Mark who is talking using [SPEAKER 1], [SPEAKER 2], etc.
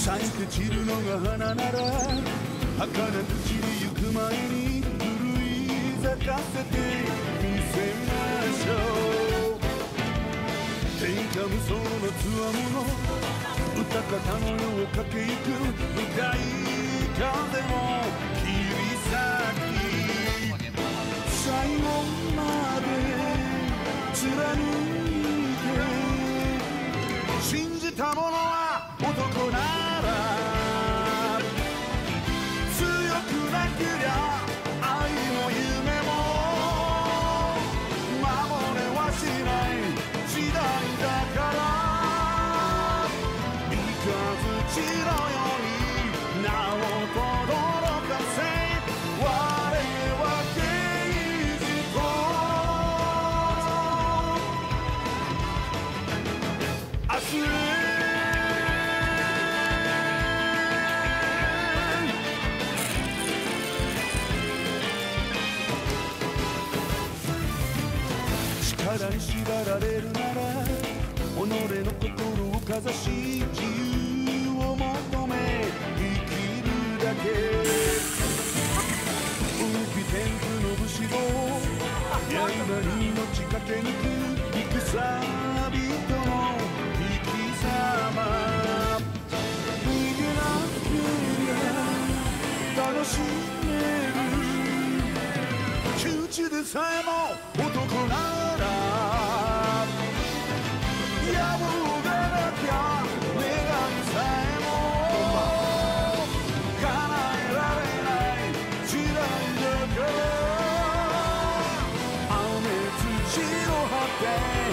[SPEAKER 1] て散るのが花なら儚く散りゆく前に奮い咲かせてみせましょう天下無双のつわもの歌方の世を駆けゆく向かい風も切り裂き最後まで貫いて信じた者は力に縛られるなら己の心をかざし自由を求め生きるだけ。運気天賦の武士道刃に命かけ抜く戦人の生き様逃げなけりゃ楽しめる。窮地でさえも男なら day.